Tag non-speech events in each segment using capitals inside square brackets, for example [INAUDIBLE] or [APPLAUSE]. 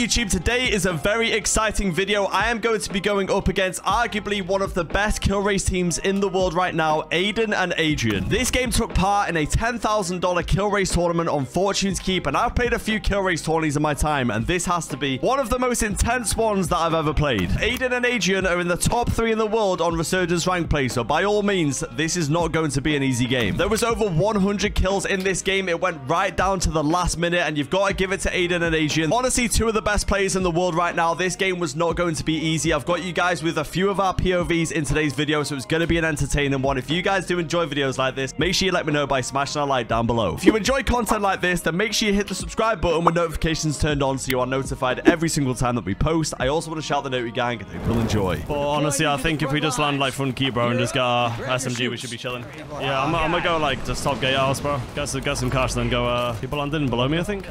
YouTube, today is a very exciting video. I am going to be going up against arguably one of the best kill race teams in the world right now, Aydan and Adrian. This game took part in a $10,000 kill race tournament on Fortune's Keep, and I've played a few kill race tourneys in my time, and this has to be one of the most intense ones that I've ever played. Aydan and Adrian are in the top three in the world on Resurgence rank play, so by all means, this is not going to be an easy game. There was over 100 kills in this game. It went right down to the last minute, and you've got to give it to Aydan and Adrian. Honestly, two of the best players in the world right now. This game was not going to be easy. I've got you guys with a few of our POVs in today's video, so it's going to be an entertaining one. If you guys do enjoy videos like this, make sure you let me know by smashing a like down below. If you enjoy content like this, then make sure you hit the subscribe button with notifications turned on so you are notified every single time that we post. I also want to shout the Naughty Gang. I hope you'll enjoy. But honestly, I think if we just land like front key, bro, and just get our SMG, we should be chilling. Yeah, I'm, I'm gonna go like just top gate bro. Get some, get some cash, then go. Uh, people landing below me, I think.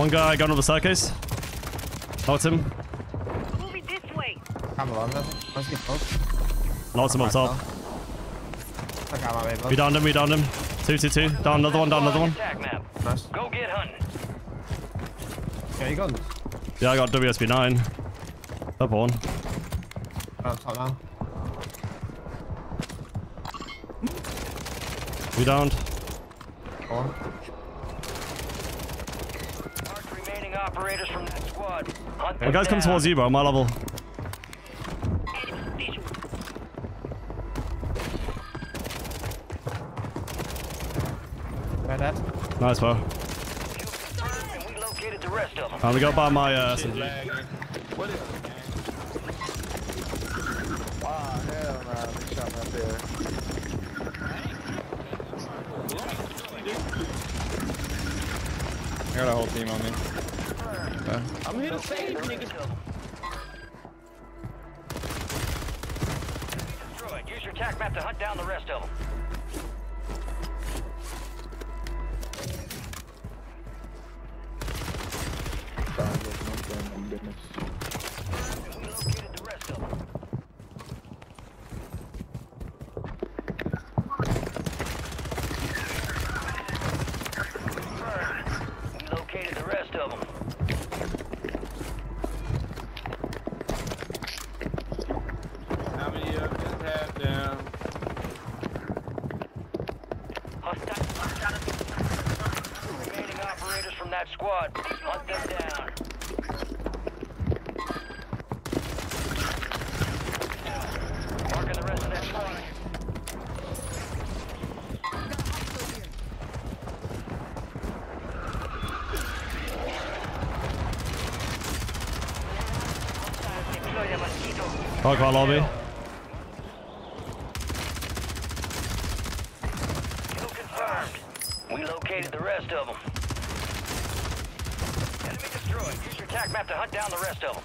Stun grenade out! One guy going up the staircase. Knocked him. Moving this way. Come along, let's get close. Knocked him up top. Check my We downed him. We downed him. Two, two, two. Down another one. Down another one. Nice. Go get hunting. Yeah, you got Yeah, I got WSP 9. Up one. on top now. We downed. Go on. Mark remaining operators from that squad. Hunt The them guys come down. towards you, bro. My level. Right that. Nice, bro. And we located the rest of them. I'm gonna go buy my uh, SMG. Ah, hell nah, they shot me up there. I got a whole team on me. I'm here to save niggas. Destroyed. Use your attack map to hunt down the rest of them. Trying to get some damn business. And we located the rest of them. Confirmed. We located the rest of them. How many of them have them? Remaining operators from that squad. Hunt them down. Marking the rest of that squad. Deploy the mosquito. Talk about lobby. We located the rest of them. Enemy destroyed. Use your attack map to hunt down the rest of them.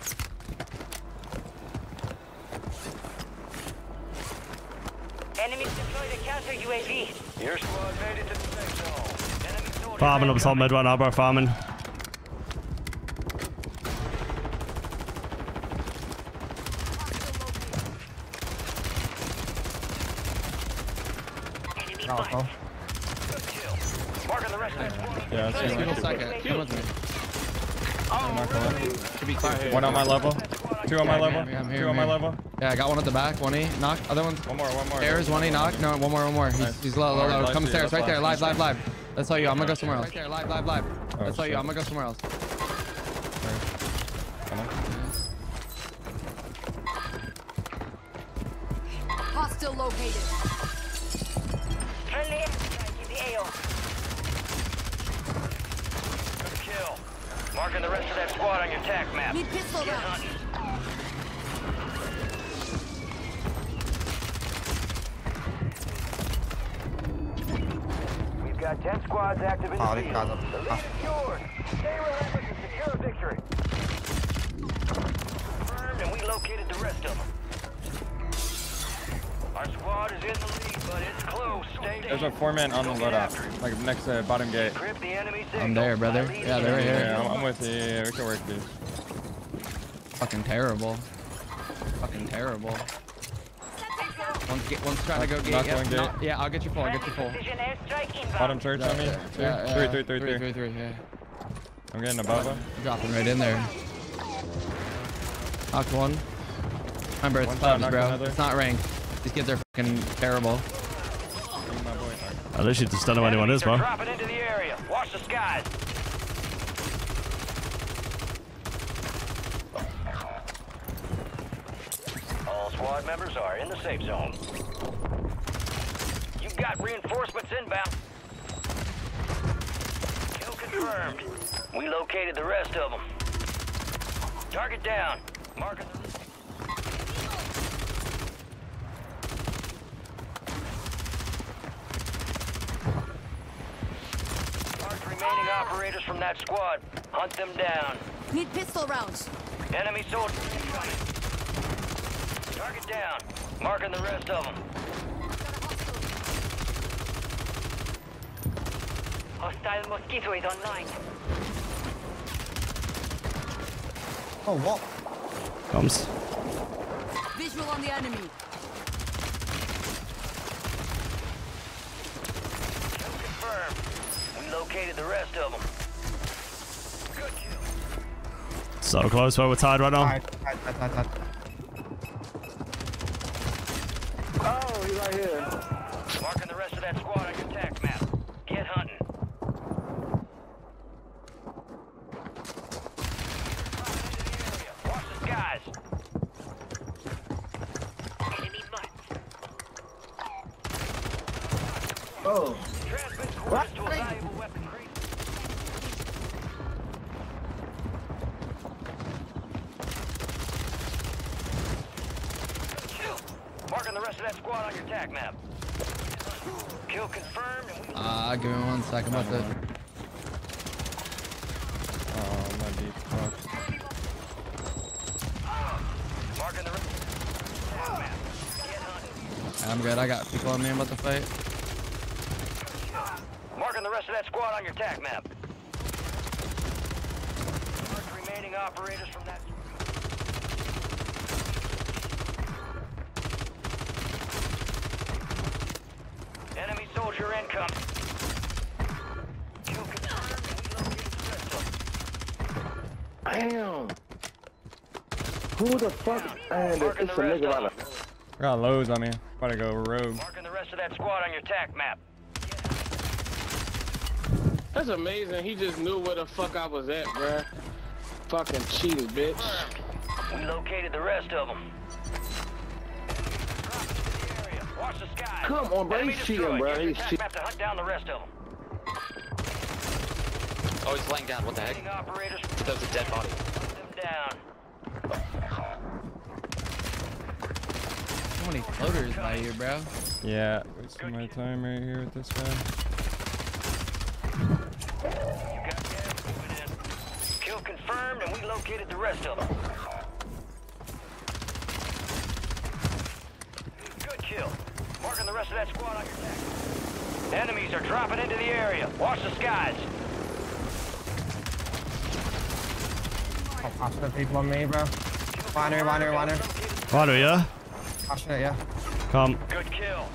Enemies deployed a counter UAV. Your squad made it to the safe zone. Farming up top mid right now, bro. Farming. Enemy No, fight. go. Good kill. Marking the rest of that squad. Yeah, it's Single in second. Come with me. Should be clear. One on my level. Two on my Yeah, I'm level. here, I'm here, Two on my level. Yeah, I got one at the back. One E. Knock. Other one. One more, one more. Stairs. One E. Knock. No, one more. One more. He's, Nice. he's low, low, Alright, low. Come stairs. Right there. fine. Live, live, live. That's all you. I'm gonna go somewhere else. Right there. Live, live, live. Oh, That's all you. I'm gonna go somewhere else. Come on. Hostile located. Friendly airstrike in the AO. Good kill. Marking the rest of that squad on your attack map. Need pistol Get rounds. hunting. We've got 10 squads active in the Oh, field. The lead is ah. yours. Stay relentless and secure a victory. Confirmed, and we located the rest of them. Our squad is in the lead, but it's close. Stay There's a four man on the loadout. Like next to bottom gate. The enemy I'm there, brother. Yeah, they're right here. Yeah, I'm, I'm with you. Yeah, yeah, we can work these. Fucking terrible. Fucking terrible. One's, get, one's trying to go gate. Knock Yeah, one no- yeah, I'll get you full. I'll get you full. Precision airstrike inbound. Bottom church on me. Two, Yeah, three, yeah. three, three, three, three. three, three, yeah. I'm getting above him. Dropping right in there. Knocked one. Remember, it's One clubs, bro. another. It's not ranked. These kids are fucking terrible. Bring my boy. I literally just don't know who anyone is, bro. dropping into the area. Watch the skies. All squad members are in the safe zone. You've got reinforcements inbound. Kill confirmed. We located the rest of them. Target down. Marking the... Marked remaining operators from that squad. Hunt them down. Need pistol rounds. Enemy soldiers incoming. Target down. Marking the rest of them. Hostile mosquito is online. Oh, what? Comes. Visual on the enemy. Confirmed. We located the rest of them. Good kill. So close, but We're tied right now. Tied, tied, tied, tied, tied. Oh, he right here. Marking the rest of that squad on your tac map. Get hunting. Watch the skies. Enemy marked. Oh, Transmit coordinates to a valuable weapon crate. Kill. Marking the rest of that squad on your tac map. Kill confirmed and Uh, give me one second about the. Oh, my deep fuck. marking the rest tac map. Get hunting. I'm good. I got people on me. I'm about to fight. Marking the rest of that squad on your tac map. Mark remaining operators from that. Enemy soldier incoming. Kill confirmed. and we located the rest of them. damn. Who the fuck? And Marking it's the a rest nigga of on them. I got lows on me. About to go rogue. Marking the rest of that squad on your tac map. That's amazing. He just knew where the fuck I was at, bruh. Fucking cheating, bitch. We located the rest of them. Watch the skies. Come on, bro. Enemy He's cheating, destroyed. bro. He's tac cheating. map to hunt down the rest of them. Oh, he's laying down. What the heck? Remaining operators, That was a dead body. hunt them down. So many floaters by you, bro. Yeah, wasting my time right here with this guy. You got gas moving in. Kill confirmed, and we located the rest of them. Good kill. Marking the rest of that squad on your deck. Enemies are dropping into the area. Watch the skies. Oh, passionate people on me, bro. Binary, binary, binary. Right, yeah? Passionate, yeah. Come. Good kill.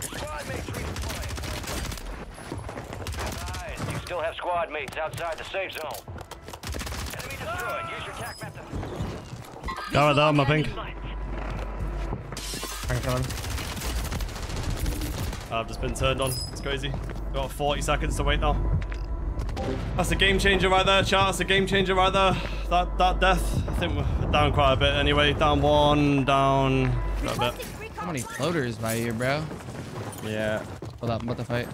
Squad mates redeploying. Nice. You still have squad mates outside the safe zone. Enemy destroyed. Use your tac map to Go right there, my pink. Thank you. Uh, I've just been turned on. It's crazy. Got 40 seconds to wait now. That's a game changer right there, chat. That's a game changer right there. That that death. I think we're down quite a bit anyway. Down one, down quite a bit. So many floaters by you, bro. Yeah. Hold up. I'm about to fight.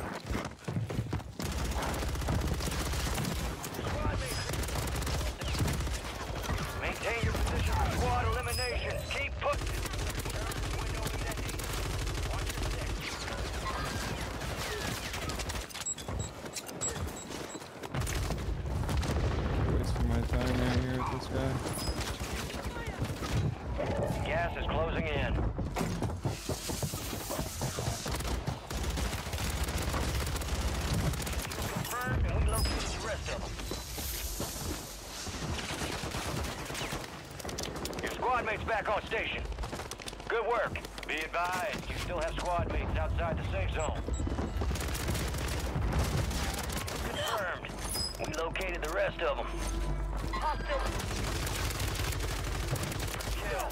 Maintain your position for squad eliminations. Keep pushing. Wasting my time right here with this guy. Gas is closing in. Confirmed, and we located the rest of them. Your squad mates back on station. Good work. Be advised, you still have squad mates outside the safe zone. Confirmed. We located the rest of them. Kill.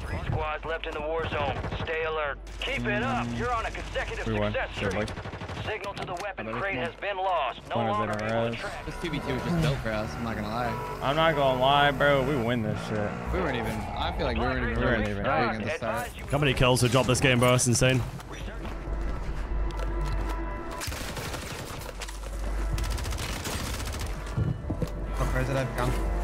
Three squads left in the war zone. Stay alert. Keep it up. You're on a consecutive We won. success streak. Luck. Signal to the weapon Another crate one. has been lost. No longer them able to track. This 2v2 was just built for us. I'm not gonna lie. I'm not gonna lie, bro. We win this shit. We weren't even. I feel like we weren't even We weren't really even. trying at the start. How many kills we dropped this game, bro? It's insane. Look, where's it? I've gone.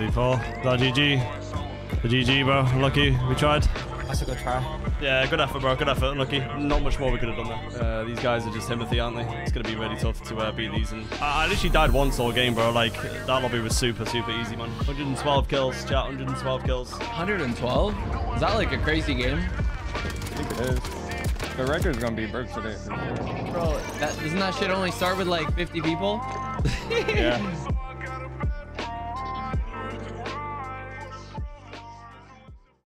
V4. That GG. The GG, bro. Lucky. We tried. that's a good try. Yeah, good effort, bro. Good effort. Lucky. Not much more we could have done there. Uh, these guys are just Timothy, aren't they? It's going to be really tough to uh, beat these. And I, I literally died once all game, bro. Like, that lobby was super, super easy, man. 112 kills, chat. 112 kills. 112? Is that like a crazy game? I think it is. The record's gonna be broke today. Bro, that, doesn't that shit only start with like 50 people? [LAUGHS] Yeah.